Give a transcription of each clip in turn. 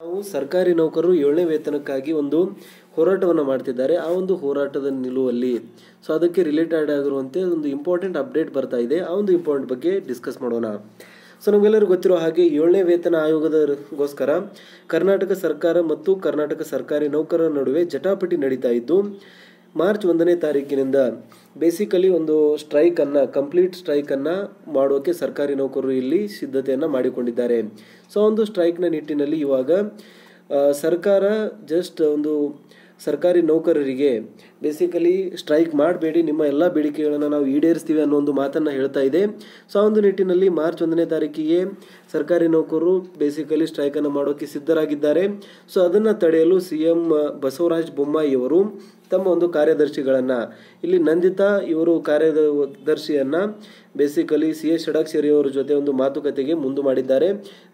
ನಾವು ಸರ್ಕಾರಿ ನೌಕರರು ಏಳನೇ ವೇತನಕ್ಕಾಗಿ ಒಂದು ಹೋರಾಟವನ್ನು ಮಾಡ್ತಿದ್ದಾರೆ. ಆ ಒಂದು ಹೋರಾಟದ ನಿಲುವಲ್ಲಿ. ಸೊ ಅದಕ್ಕೆ ರಿಲೇಟೆಡ್ ಆಗಿರುವಂತೆ ಒಂದು ಇಂಪಾರ್ಟೆಂಟ್ ಅಪ್ಡೇಟ್ ಬರ್ತಾ ಇದೆ. ಆ ಒಂದು ಇಂಪಾರ್ಟೆಂಟ್ ಬಗ್ಗೆ ಡಿಸ್ಕಸ್ ಮಾಡೋಣ. ಸೊ ನಮಗೆಲ್ಲರೂ ಗೊತ್ತಿರೋ ಹಾಗೆ ಏಳನೇ ವೇತನ ಆಯೋಗದಗೋಸ್ಕರ ಕರ್ನಾಟಕ ಸರ್ಕಾರ ಮತ್ತು ಕರ್ನಾಟಕ ಸರ್ಕಾರಿ ನೌಕರರ ನಡುವೆ ಜಟಾಪಟಿ ನಡೀತಾ ಇದ್ದು ಮಾರ್ಚ್ ಒಂದನೇ ತಾರೀಕಿನಿಂದ ಬೇಸಿಕಲಿ ಒಂದು ಸ್ಟ್ರೈಕನ್ನು ಕಂಪ್ಲೀಟ್ ಸ್ಟ್ರೈಕನ್ನು ಮಾಡೋಕ್ಕೆ ಸರ್ಕಾರಿ ನೌಕರರು ಇಲ್ಲಿ ಸಿದ್ಧತೆಯನ್ನು ಮಾಡಿಕೊಂಡಿದ್ದಾರೆ. ಸೊ ಒಂದು ಸ್ಟ್ರೈಕ್ನ ನಿಟ್ಟಿನಲ್ಲಿ ಇವಾಗ ಸರ್ಕಾರ ಜಸ್ಟ್ ಒಂದು ಸರ್ಕಾರಿ ನೌಕರರಿಗೆ ಬೇಸಿಕಲಿ ಸ್ಟ್ರೈಕ್ ಮಾಡಬೇಡಿ, ನಿಮ್ಮ ಎಲ್ಲ ಬೇಡಿಕೆಗಳನ್ನು ನಾವು ಈಡೇರಿಸ್ತೀವಿ ಅನ್ನೋ ಒಂದು ಮಾತನ್ನು ಹೇಳ್ತಾ ಇದೆ. ಸೊ ಆ ಒಂದು ನಿಟ್ಟಿನಲ್ಲಿ ಮಾರ್ಚ್ ಒಂದನೇ ತಾರೀಕಿಗೆ ಸರ್ಕಾರಿ ನೌಕರರು ಬೇಸಿಕಲಿ ಸ್ಟ್ರೈಕನ್ನು ಮಾಡೋಕ್ಕೆ ಸಿದ್ಧರಾಗಿದ್ದಾರೆ. ಸೊ ಅದನ್ನು ತಡೆಯಲು ಸಿ ಎಂ ಬಸವರಾಜ ಬೊಮ್ಮಾಯಿಯವರು ತಮ್ಮ ಒಂದು ಕಾರ್ಯದರ್ಶಿಗಳನ್ನು, ಇಲ್ಲಿ ನಂದಿತಾ ಇವರು ಕಾರ್ಯದರ್ಶಿಯನ್ನು ಬೇಸಿಕಲಿ ಸಿ ಎಸ್ ಷಡಾಕ್ಷರಿಯವರ ಜೊತೆ ಒಂದು ಮಾತುಕತೆಗೆ ಮುಂದೆ ಮಾಡಿದ್ದಾರೆ.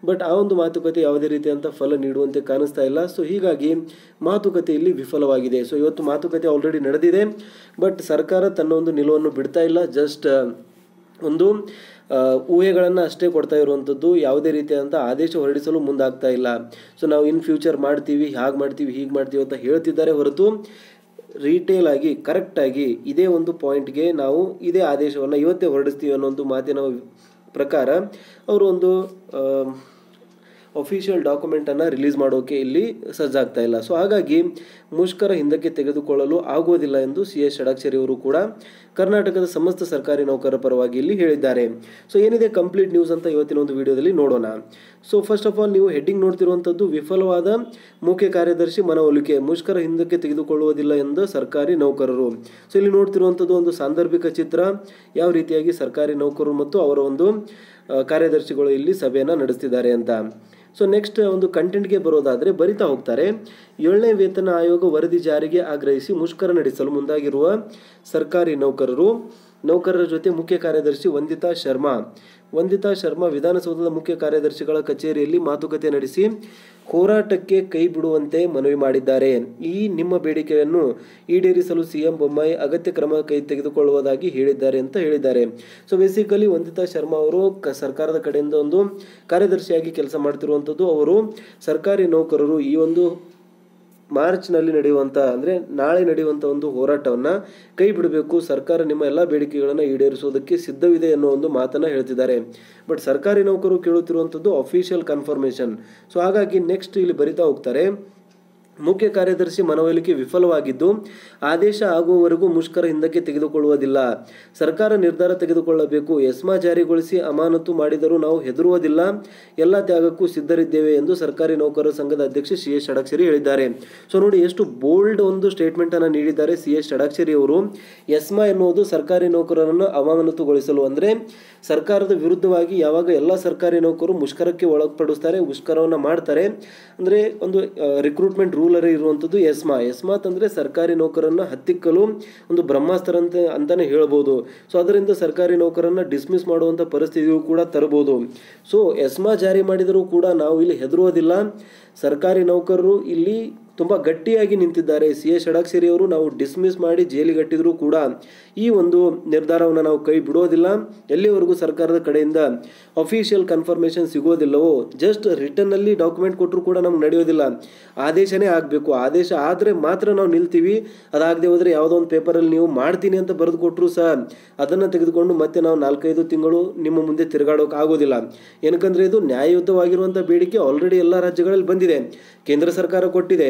ಬಟ್ ಆ ಒಂದು ಮಾತುಕತೆ ಯಾವುದೇ ರೀತಿಯಂಥ ಫಲ ನೀಡುವಂತೆ ಕಾಣಿಸ್ತಾ ಇಲ್ಲ. ಸೊ ಹೀಗಾಗಿ ಮಾತುಕತೆ ಇಲ್ಲಿ ವಿಫಲವಾಗಿದೆ. ಸೊ ಇವತ್ತು ಮಾತುಕತೆ ಆಲ್ರೆಡಿ ನಡೆದಿದೆ. ಬಟ್ ಸರ್ಕಾರ ತನ್ನ ಒಂದು ನಿಲುವನ್ನು ಬಿಡ್ತಾ ಇಲ್ಲ. ಜಸ್ಟ್ ಒಂದು ಊಹೆಗಳನ್ನು ಅಷ್ಟೇ ಕೊಡ್ತಾ ಇರುವಂಥದ್ದು ಯಾವುದೇ ರೀತಿಯಾದಂಥ ಆದೇಶ ಹೊರಡಿಸಲು ಮುಂದಾಗ್ತಾ ಇಲ್ಲ. ಸೊ ನಾವು ಇನ್ ಫ್ಯೂಚರ್ ಮಾಡ್ತೀವಿ, ಹಾಗೆ ಮಾಡ್ತೀವಿ, ಹೀಗೆ ಮಾಡ್ತೀವಿ ಅಂತ ಹೇಳ್ತಿದ್ದಾರೆ ಹೊರತು ರೀಟೇಲ್ ಆಗಿ ಕರೆಕ್ಟಾಗಿ ಇದೇ ಒಂದು ಪಾಯಿಂಟ್ಗೆ ನಾವು ಇದೇ ಆದೇಶವನ್ನು ಇವತ್ತೇ ಹೊರಡಿಸ್ತೀವಿ ಅನ್ನೋ ಒಂದು ಮಾತಿನ ಪ್ರಕಾರ ಅವರು ಒಂದು ಅಫಿಷಿಯಲ್ ಡಾಕ್ಯುಮೆಂಟನ್ನು ರಿಲೀಸ್ ಮಾಡೋಕೆ ಇಲ್ಲಿ ಸಜ್ಜಾಗ್ತಾ ಇಲ್ಲ. ಸೊ ಹಾಗಾಗಿ ಮುಷ್ಕರ ಹಿಂದಕ್ಕೆ ತೆಗೆದುಕೊಳ್ಳಲು ಆಗುವುದಿಲ್ಲ ಎಂದು ಸಿ ಎಸ್ ಷಡಾಕ್ಷರಿ ಅವರು ಕೂಡ ಕರ್ನಾಟಕದ ಸಮಸ್ತ ಸರ್ಕಾರಿ ನೌಕರರ ಪರವಾಗಿ ಇಲ್ಲಿ ಹೇಳಿದ್ದಾರೆ. ಸೊ ಏನಿದೆ ಕಂಪ್ಲೀಟ್ ನ್ಯೂಸ್ ಅಂತ ಇವತ್ತಿನ ಒಂದು ವಿಡಿಯೋದಲ್ಲಿ ನೋಡೋಣ. ಸೊ ಫಸ್ಟ್ ಆಫ್ ಆಲ್ ನೀವು ಹೆಡ್ಡಿಂಗ್ ನೋಡ್ತಿರುವಂಥದ್ದು ವಿಫಲವಾದ ಮುಖ್ಯ ಕಾರ್ಯದರ್ಶಿ ಮನವೊಲಿಕೆ. ಮುಷ್ಕರ ಹಿಂದಕ್ಕೆ ತೆಗೆದುಕೊಳ್ಳುವುದಿಲ್ಲ ಎಂದು ಸರ್ಕಾರಿ ನೌಕರರು. ಸೊ ಇಲ್ಲಿ ನೋಡ್ತಿರುವಂಥದ್ದು ಒಂದು ಸಾಂದರ್ಭಿಕ ಚಿತ್ರ. ಯಾವ ರೀತಿಯಾಗಿ ಸರ್ಕಾರಿ ನೌಕರರು ಮತ್ತು ಅವರ ಒಂದು ಕಾರ್ಯದರ್ಶಿಗಳು ಇಲ್ಲಿ ಸಭೆಯನ್ನು ನಡೆಸ್ತಿದ್ದಾರೆ ಅಂತ. ಸೊ ನೆಕ್ಸ್ಟ್ ಒಂದು ಕಂಟೆಂಟ್ಗೆ ಬರೋದಾದರೆ ಬರಿತಾ ಹೋಗ್ತಾರೆ. ಏಳನೇ ವೇತನ ಆಯೋಗ ವರದಿ ಜಾರಿಗೆ ಆಗ್ರಹಿಸಿ ಮುಷ್ಕರ ನಡೆಸಲು ಮುಂದಾಗಿರುವ ಸರ್ಕಾರಿ ನೌಕರರು. ನೌಕರರ ಜೊತೆ ಮುಖ್ಯ ಕಾರ್ಯದರ್ಶಿ ವಂದಿತಾ ಶರ್ಮಾ. ವಂದಿತಾ ಶರ್ಮಾ ವಿಧಾನಸೌಧದ ಮುಖ್ಯ ಕಾರ್ಯದರ್ಶಿಗಳ ಕಚೇರಿಯಲ್ಲಿ ಮಾತುಕತೆ ನಡೆಸಿ ಹೋರಾಟಕ್ಕೆ ಕೈ ಬಿಡುವಂತೆ ಮನವಿ ಮಾಡಿದ್ದಾರೆ. ಈ ನಿಮ್ಮ ಬೇಡಿಕೆಯನ್ನು ಈಡೇರಿಸಲು ಸಿಎಂ ಬೊಮ್ಮಾಯಿ ಅಗತ್ಯ ಕ್ರಮ ಕೈ ತೆಗೆದುಕೊಳ್ಳುವುದಾಗಿ ಹೇಳಿದ್ದಾರೆ ಅಂತ ಹೇಳಿದ್ದಾರೆ. ಸೊ ಬೇಸಿಕಲಿ ವಂದಿತಾ ಶರ್ಮಾ ಅವರು ಸರ್ಕಾರದ ಕಡೆಯಿಂದ ಒಂದು ಕಾರ್ಯದರ್ಶಿಯಾಗಿ ಕೆಲಸ ಮಾಡ್ತಿರುವಂಥದ್ದು ಅವರು ಸರ್ಕಾರಿ ನೌಕರರು ಈ ಒಂದು ಮಾರ್ಚ್ನಲ್ಲಿ ನಡೆಯುವಂಥ ಅಂದರೆ ನಾಳೆ ನಡೆಯುವಂಥ ಒಂದು ಹೋರಾಟವನ್ನು ಕೈ ಬಿಡಬೇಕು. ಸರ್ಕಾರ ನಿಮ್ಮ ಎಲ್ಲ ಬೇಡಿಕೆಗಳನ್ನು ಈಡೇರಿಸುವುದಕ್ಕೆ ಸಿದ್ಧವಿದೆ ಅನ್ನೋ ಒಂದು ಮಾತನ್ನು ಹೇಳ್ತಿದ್ದಾರೆ. ಬಟ್ ಸರ್ಕಾರಿ ನೌಕರು ಕೇಳುತ್ತಿರುವಂಥದ್ದು ಅಫಿಷಿಯಲ್ ಕನ್ಫರ್ಮೇಷನ್ ಸೊ ಹಾಗಾಗಿ ನೆಕ್ಸ್ಟ್ ಇಲ್ಲಿ ಬರಿತಾ ಹೋಗ್ತಾರೆ. ಮುಖ್ಯ ಕಾರ್ಯದರ್ಶಿ ಮನವೊಲಿಕೆ ವಿಫಲವಾಗಿದ್ದು, ಆದೇಶ ಆಗುವವರೆಗೂ ಮುಷ್ಕರ ಹಿಂದಕ್ಕೆ ತೆಗೆದುಕೊಳ್ಳುವುದಿಲ್ಲ. ಸರ್ಕಾರ ನಿರ್ಧಾರ ತೆಗೆದುಕೊಳ್ಳಬೇಕು. ಎಸ್ಮಾ ಜಾರಿಗೊಳಿಸಿ ಅಮಾನತು ಮಾಡಿದರೂ ನಾವು ಹೆದರುವುದಿಲ್ಲ. ಎಲ್ಲ ತ್ಯಾಗಕ್ಕೂ ಸಿದ್ಧರಿದ್ದೇವೆ ಎಂದು ಸರ್ಕಾರಿ ನೌಕರರ ಸಂಘದ ಅಧ್ಯಕ್ಷ ಸಿ ಎಸ್ ಷಡಾಕ್ಷರಿ ಹೇಳಿದ್ದಾರೆ. ಸೊ, ನೋಡಿ ಎಷ್ಟು ಬೋಲ್ಡ್ ಒಂದು ಸ್ಟೇಟ್ಮೆಂಟ್ ಅನ್ನು ನೀಡಿದ್ದಾರೆ ಸಿ ಎಸ್ ಷಡಾಕ್ಷರಿ ಅವರು. ಎಸ್ಮಾ ಎನ್ನುವುದು ಸರ್ಕಾರಿ ನೌಕರರನ್ನು ಅಮಾನತುಗೊಳಿಸಲು ಅಂದರೆ, ಸರ್ಕಾರದ ವಿರುದ್ಧವಾಗಿ ಯಾವಾಗ ಎಲ್ಲ ಸರ್ಕಾರಿ ನೌಕರರು ಮುಷ್ಕರಕ್ಕೆ ಒಳಪಡಿಸ್ತಾರೆ, ಮುಷ್ಕರವನ್ನು ಮಾಡ್ತಾರೆ. ಅಂದರೆ, ಒಂದು ರಿಕ್ರೂಟ್ಮೆಂಟ್ ರೂಲರ್ ಇರುವಂಥದ್ದು ಎಸ್ಮಾ. ಯಸ್ಮಾತ್ ಅಂದರೆ ಸರ್ಕಾರಿ ನೌಕರನ್ನು ಹತ್ತಿಕ್ಕಲು ಒಂದು ಬ್ರಹ್ಮಾಸ್ತ್ರ ಅಂತ, ಅಂತಾನೆ ಹೇಳ್ಬೋದು. ಸೊ ಅದರಿಂದ ಸರ್ಕಾರಿ ನೌಕರನ್ನು ಡಿಸ್ಮಿಸ್ ಮಾಡುವಂಥ ಪರಿಸ್ಥಿತಿಯು ಕೂಡ ತರಬಹುದು. ಸೊ ಎಸ್ಮಾ ಜಾರಿ ಮಾಡಿದರೂ ಕೂಡ ನಾವು ಇಲ್ಲಿ ಹೆದರುವುದಿಲ್ಲ. ಸರ್ಕಾರಿ ನೌಕರರು ಇಲ್ಲಿ ತುಂಬ ಗಟ್ಟಿಯಾಗಿ ನಿಂತಿದ್ದಾರೆ. ಸಿ ಎ ಷಡಾಕ್ಷರಿ ಅವರು ನಾವು ಡಿಸ್ಮಿಸ್ ಮಾಡಿ ಜೈಲಿಗಟ್ಟಿದ್ರು ಕೂಡ ಈ ಒಂದು ನಿರ್ಧಾರವನ್ನು ನಾವು ಕೈ ಬಿಡೋದಿಲ್ಲ. ಎಲ್ಲಿವರೆಗೂ ಸರ್ಕಾರದ ಕಡೆಯಿಂದ ಅಫಿಷಿಯಲ್ ಕನ್ಫರ್ಮೇಷನ್ ಸಿಗೋದಿಲ್ಲವೋ ಜಸ್ಟ್ ರಿಟರ್ನಲ್ಲಿ ಡಾಕ್ಯುಮೆಂಟ್ ಕೊಟ್ಟರು ಕೂಡ ನಮ್ಗೆ ನಡೆಯೋದಿಲ್ಲ. ಆದೇಶನೇ ಆಗಬೇಕು. ಆದೇಶ ಆದರೆ ಮಾತ್ರ ನಾವು ನಿಲ್ತೀವಿ. ಅದಾಗದೆ ಹೋದರೆ ಯಾವುದೋ ಒಂದು ಪೇಪರಲ್ಲಿ ನೀವು ಮಾಡ್ತೀನಿ ಅಂತ ಬರೆದು ಕೊಟ್ಟರು ಸಹ ಅದನ್ನು ತೆಗೆದುಕೊಂಡು ಮತ್ತೆ ನಾವು ನಾಲ್ಕೈದು ತಿಂಗಳು ನಿಮ್ಮ ಮುಂದೆ ತಿರುಗಾಡೋಕೆ ಆಗೋದಿಲ್ಲ. ಏನಕ್ಕಂದ್ರೆ ಇದು ನ್ಯಾಯಯುತವಾಗಿರುವಂಥ ಬೇಡಿಕೆ ಆಲ್ರೆಡಿ ಎಲ್ಲ ರಾಜ್ಯಗಳಲ್ಲಿ ಬಂದಿದೆ. ಕೇಂದ್ರ ಸರ್ಕಾರ ಕೊಟ್ಟಿದೆ.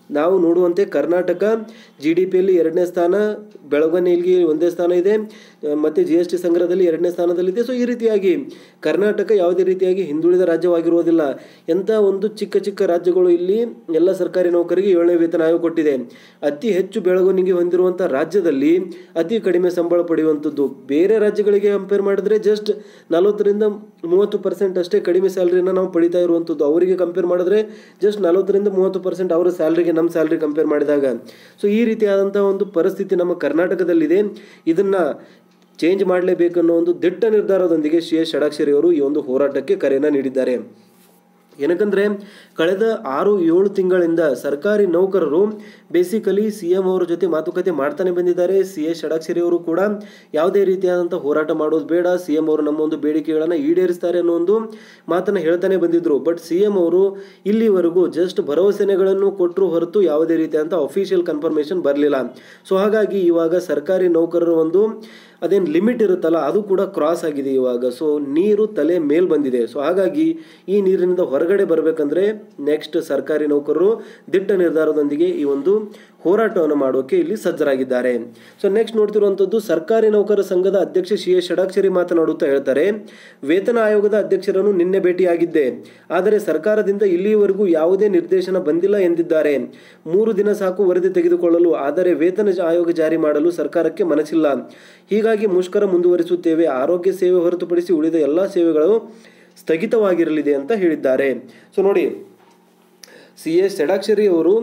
ನಾವು ನೋಡುವಂತೆ ಕರ್ನಾಟಕ ಜಿ ಡಿ ಪಿಯಲ್ಲಿ ಎರಡನೇ ಸ್ಥಾನ, ಬೆಳವಣಿಗೆಯಲ್ಲಿ ಒಂದೇ ಸ್ಥಾನ ಇದೆ ಮತ್ತು ಜಿ ಎಸ್ ಟಿ ಸಂಗ್ರಹದಲ್ಲಿ ಎರಡನೇ ಸ್ಥಾನದಲ್ಲಿದೆ. ಸೊ ಈ ರೀತಿಯಾಗಿ ಕರ್ನಾಟಕ ಯಾವುದೇ ರೀತಿಯಾಗಿ ಹಿಂದುಳಿದ ರಾಜ್ಯವಾಗಿರುವುದಿಲ್ಲ. ಎಂಥ ಒಂದು ಚಿಕ್ಕ ಚಿಕ್ಕ ರಾಜ್ಯಗಳು ಇಲ್ಲಿ ಎಲ್ಲ ಸರ್ಕಾರಿ ನೌಕರಿಗೆ ಏಳನೇ ವೇತನ ಆಯೋಗ ಕೊಟ್ಟಿದೆ. ಅತಿ ಹೆಚ್ಚು ಬೆಳವಣಿಗೆ ಹೊಂದಿರುವಂಥ ರಾಜ್ಯದಲ್ಲಿ ಅತಿ ಕಡಿಮೆ ಸಂಬಳ ಪಡೆಯುವಂಥದ್ದು. ಬೇರೆ ರಾಜ್ಯಗಳಿಗೆ ಕಂಪೇರ್ ಮಾಡಿದ್ರೆ ಜಸ್ಟ್ ನಲವತ್ತರಿಂದ ಮೂವತ್ತು ಪರ್ಸೆಂಟ್ ಅಷ್ಟೇ ಕಡಿಮೆ ಸ್ಯಾಲ್ರಿಯನ್ನು ನಾವು ಪಡಿತಾ ಇರುವಂಥದ್ದು. ಅವರಿಗೆ ಕಂಪೇರ್ ಮಾಡಿದ್ರೆ ಜಸ್ಟ್ ನಲವತ್ತರಿಂದ ಮೂವತ್ತು ಪರ್ಸೆಂಟ್ ಅವರ ಸ್ಯಾಲ್ರಿಗೆ ನಮ್ಮ ಸ್ಯಾಲ್ರಿ ಕಂಪೇರ್ ಮಾಡಿದಾಗ. ಸೊ ಈ ರೀತಿಯಾದಂಥ ಒಂದು ಪರಿಸ್ಥಿತಿ ನಮ್ಮ ಕರ್ನಾಟಕದಲ್ಲಿದೆ. ಇದನ್ನು ಚೇಂಜ್ ಮಾಡಲೇಬೇಕನ್ನೋ ಒಂದು ದಿಟ್ಟ ನಿರ್ಧಾರದೊಂದಿಗೆ ಸಿ ಎಸ್ ಷಡಾಕ್ಷರಿ ಅವರು ಈ ಒಂದು ಹೋರಾಟಕ್ಕೆ ಕರೆಯನ್ನು ನೀಡಿದ್ದಾರೆ. ಏನಕ್ಕಂದ್ರೆ ಕಳೆದ ಆರು ಏಳು ತಿಂಗಳಿಂದ ಸರ್ಕಾರಿ ನೌಕರರು ಬೇಸಿಕಲಿ ಸಿ ಎಂ ಅವರ ಜೊತೆ ಮಾತುಕತೆ ಮಾಡ್ತಾನೆ ಬಂದಿದ್ದಾರೆ. ಸಿ ಎಸ್ ಷಡಾಕ್ಷರಿ ಅವರು ಕೂಡ ಯಾವುದೇ ರೀತಿಯಾದಂಥ ಹೋರಾಟ ಮಾಡೋದು ಬೇಡ. ಸಿ ಎಂ ಅವರು ನಮ್ಮ ಒಂದು ಬೇಡಿಕೆಗಳನ್ನು ಈಡೇರಿಸ್ತಾರೆ ಅನ್ನೋ ಒಂದು ಮಾತನ್ನು ಹೇಳ್ತಾನೆ ಬಂದಿದ್ರು. ಬಟ್ ಸಿ ಎಂ ಅವರು ಇಲ್ಲಿವರೆಗೂ ಜಸ್ಟ್ ಭರವಸೆಗಳನ್ನು ಕೊಟ್ಟರು ಹೊರತು ಯಾವುದೇ ರೀತಿಯಾದಂಥ ಅಫಿಷಿಯಲ್ ಕನ್ಫರ್ಮೇಷನ್ ಬರಲಿಲ್ಲ. ಸೊ ಹಾಗಾಗಿ ಇವಾಗ ಸರ್ಕಾರಿ ನೌಕರರ ಒಂದು ಅದೇನು ಲಿಮಿಟ್ ಇರುತ್ತಲ್ಲ, ಅದು ಕೂಡ ಕ್ರಾಸ್ ಆಗಿದೆ ಇವಾಗ. ಸೊ ನೀರು ತಲೆ ಮೇಲ್ ಬಂದಿದೆ. ಸೊ ಹಾಗಾಗಿ ಈ ನೀರಿನಿಂದ ಹೊರಗಡೆ ಬರಬೇಕಂದ್ರೆ ನೆಕ್ಸ್ಟ್ ಸರ್ಕಾರಿ ನೌಕರರು ದಿಟ್ಟ ನಿರ್ಧಾರದೊಂದಿಗೆ ಈ ಒಂದು ಹೋರಾಟವನ್ನು ಮಾಡೋಕೆ ಇಲ್ಲಿ ಸಜ್ಜರಾಗಿದ್ದಾರೆ. ಸೊ ನೆಕ್ಸ್ಟ್ ನೋಡ್ತಿರುವಂಥದ್ದು ಸರ್ಕಾರಿ ನೌಕರ ಸಂಘದ ಅಧ್ಯಕ್ಷ ಸಿ ಎಸ್ ಷಡಾಕ್ಷರಿ ಮಾತನಾಡುತ್ತಾ ಹೇಳ್ತಾರೆ, ವೇತನ ಆಯೋಗದ ಅಧ್ಯಕ್ಷರನ್ನು ನಿನ್ನೆ ಭೇಟಿಯಾಗಿದ್ದೆ. ಆದರೆ ಸರ್ಕಾರದಿಂದ ಇಲ್ಲಿಯವರೆಗೂ ಯಾವುದೇ ನಿರ್ದೇಶನ ಬಂದಿಲ್ಲ ಎಂದಿದ್ದಾರೆ. ಮೂರು ದಿನ ಸಾಕು ವರದಿ ತೆಗೆದುಕೊಳ್ಳಲು, ಆದರೆ ವೇತನ ಆಯೋಗ ಜಾರಿ ಮಾಡಲು ಸರ್ಕಾರಕ್ಕೆ ಮನಸ್ಸಿಲ್ಲ. ಹೀಗಾಗಿ ಮುಷ್ಕರ ಮುಂದುವರಿಸುತ್ತೇವೆ. ಆರೋಗ್ಯ ಸೇವೆ ಹೊರತುಪಡಿಸಿ ಉಳಿದ ಎಲ್ಲ ಸೇವೆಗಳು ಸ್ಥಗಿತವಾಗಿರಲಿದೆ ಅಂತ ಹೇಳಿದ್ದಾರೆ. ಸೊ ನೋಡಿ ಸಿ ಎಸ್ ಷಡಾಕ್ಷರಿ ಅವರು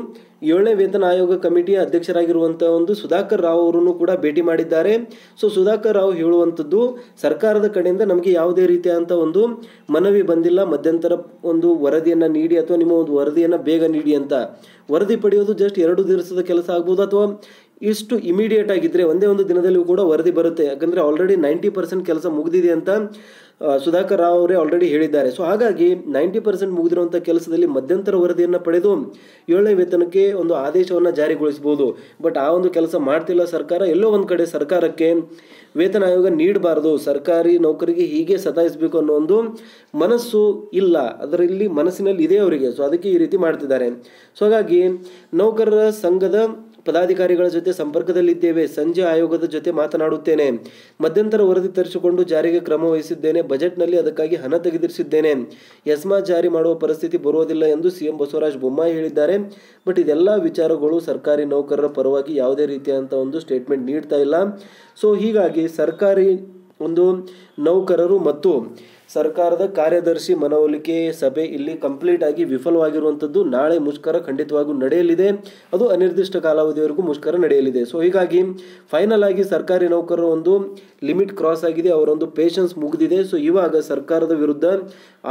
ಏಳನೇ ವೇತನ ಆಯೋಗ ಕಮಿಟಿಯ ಅಧ್ಯಕ್ಷರಾಗಿರುವಂಥ ಒಂದು ಸುಧಾಕರ್ ರಾವ್ ಅವರನ್ನು ಕೂಡ ಭೇಟಿ ಮಾಡಿದ್ದಾರೆ. ಸೊ, ಸುಧಾಕರ್ ರಾವ್ ಹೇಳುವಂಥದ್ದು, ಸರ್ಕಾರದ ಕಡೆಯಿಂದ ನಮಗೆ ಯಾವುದೇ ರೀತಿಯಾದಂಥ ಒಂದು ಮನವಿ ಬಂದಿಲ್ಲ, ಮಧ್ಯಂತರ ಒಂದು ವರದಿಯನ್ನು ನೀಡಿ ಅಥವಾ ನಿಮ್ಮ ಒಂದು ವರದಿಯನ್ನು ಬೇಗ ನೀಡಿ ಅಂತ. ವರದಿ ಪಡೆಯೋದು ಜಸ್ಟ್ ಎರಡು ದಿವಸದ ಕೆಲಸ ಆಗ್ಬೋದು ಅಥವಾ ಇಷ್ಟು ಇಮಿಡಿಯೇಟ್ ಆಗಿದ್ರೆ ಒಂದೇ ಒಂದು ದಿನದಲ್ಲಿ ಕೂಡ ವರದಿ ಬರುತ್ತೆ. ಯಾಕಂದರೆ ಆಲ್ರೆಡಿ ನೈಂಟಿ ಪರ್ಸೆಂಟ್ ಕೆಲಸ ಮುಗಿದಿದೆ ಅಂತ ಸುಧಾಕರ್ ರಾವ್ ಅವರೇ ಆಲ್ರೆಡಿ ಹೇಳಿದ್ದಾರೆ. ಸೊ ಹಾಗಾಗಿ ನೈಂಟಿ ಪರ್ಸೆಂಟ್ ಮುಗಿದಿರುವಂಥ ಕೆಲಸದಲ್ಲಿ ಮಧ್ಯಂತರ ವರದಿಯನ್ನು ಪಡೆದು ಏಳನೇ ವೇತನಕ್ಕೆ ಒಂದು ಆದೇಶವನ್ನು ಜಾರಿಗೊಳಿಸಬಹುದು ಬಟ್ ಆ ಒಂದು ಕೆಲಸ ಮಾಡ್ತಿಲ್ಲ ಸರ್ಕಾರ, ಎಲ್ಲೋ ಒಂದು ಕಡೆ ಸರ್ಕಾರಕ್ಕೆ ವೇತನ ಆಯೋಗ ನೀಡಬಾರದು. ಸರ್ಕಾರಿ ನೌಕರಿಗೆ ಹೀಗೆ ಸತಾಯಿಸಬೇಕು ಅನ್ನೋ ಒಂದು ಮನಸ್ಸು ಇಲ್ಲ. ಅದರಲ್ಲಿ ಮನಸ್ಸಿನಲ್ಲಿ ಇದೆ ಅವರಿಗೆ. ಸೊ ಅದಕ್ಕೆ ಈ ರೀತಿ ಮಾಡ್ತಿದ್ದಾರೆ. ಸೊ ಹಾಗಾಗಿ ನೌಕರರ ಸಂಘದ ಪದಾಧಿಕಾರಿಗಳ ಜೊತೆ ಸಂಪರ್ಕದಲ್ಲಿದ್ದೇವೆ. ಸಂಜೆ ಆಯೋಗದ ಜೊತೆ ಮಾತನಾಡುತ್ತೇನೆ. ಮಧ್ಯಂತರ ವರದಿ ತರಿಸಿಕೊಂಡು ಜಾರಿಗೆ ಕ್ರಮ ವಹಿಸಿದ್ದೇನೆ. ಬಜೆಟ್ನಲ್ಲಿ ಅದಕ್ಕಾಗಿ ಹಣ ತೆಗೆದಿರಿಸಿದ್ದೇನೆ. ಎಸ್ಮಾ ಜಾರಿ ಮಾಡುವ ಪರಿಸ್ಥಿತಿ ಬರುವುದಿಲ್ಲ ಎಂದು ಸಿಎಂ ಬಸವರಾಜ ಬೊಮ್ಮಾಯಿ ಹೇಳಿದ್ದಾರೆ. ಬಟ್ ಇದೆಲ್ಲ ವಿಚಾರಗಳು ಸರ್ಕಾರಿ ನೌಕರರ ಪರವಾಗಿ ಯಾವುದೇ ರೀತಿಯಾದಂಥ ಒಂದು ಸ್ಟೇಟ್ಮೆಂಟ್ ನೀಡ್ತಾ ಇಲ್ಲ. ಸೊ ಹೀಗಾಗಿ ಸರ್ಕಾರಿ ಒಂದು ನೌಕರರು ಮತ್ತು ಸರ್ಕಾರದ ಕಾರ್ಯದರ್ಶಿ ಮನವೊಲಿಕೆ ಸಭೆ ಇಲ್ಲಿ ಕಂಪ್ಲೀಟ್ ಆಗಿ ವಿಫಲವಾಗಿರುವಂಥದ್ದು ನಾಳೆ ಮುಷ್ಕರ ಖಂಡಿತವಾಗೂ ನಡೆಯಲಿದೆ. ಅದು ಅನಿರ್ದಿಷ್ಟ ಕಾಲಾವಧಿವರೆಗೂ ಮುಷ್ಕರ ನಡೆಯಲಿದೆ. ಸೊ ಹೀಗಾಗಿ ಫೈನಲ್ ಆಗಿ ಸರ್ಕಾರಿ ನೌಕರರ ಒಂದು ಲಿಮಿಟ್ ಕ್ರಾಸ್ ಆಗಿದೆ. ಅವರೊಂದು ಪೇಷನ್ಸ್ ಮುಗಿದಿದೆ. ಸೊ ಇವಾಗ ಸರ್ಕಾರದ ವಿರುದ್ಧ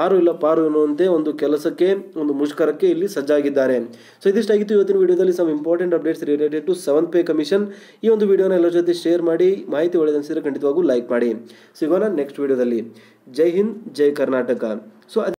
ಆರು ಇಲ್ಲ ಪಾರು ಎನ್ನುವಂತೆ ಒಂದು ಕೆಲಸಕ್ಕೆ, ಒಂದು ಮುಷ್ಕರಕ್ಕೆ ಇಲ್ಲಿ ಸಜ್ಜಾಗಿದ್ದಾರೆ. ಸೊ ಇದಿಷ್ಟಾಗಿತ್ತು ಇವತ್ತಿನ ವಿಡಿಯೋದಲ್ಲಿ some important updates related to seventh pay commission ಈ ಒಂದು ವಿಡಿಯೋನ ಎಲ್ಲರ ಜೊತೆ ಶೇರ್ ಮಾಡಿ, ಮಾಹಿತಿ ಒಳ್ಳೆದನಿಸಿದ್ರೆ ಖಂಡಿತವಾಗೂ ಲೈಕ್ ಮಾಡಿ. ಸಿಗೋಣ ನೆಕ್ಸ್ಟ್ ವಿಡಿಯೋದಲ್ಲಿ ಜೈ ಹಿಂದ್ ಜೈ ಕರ್ನಾಟಕ. ಸೊ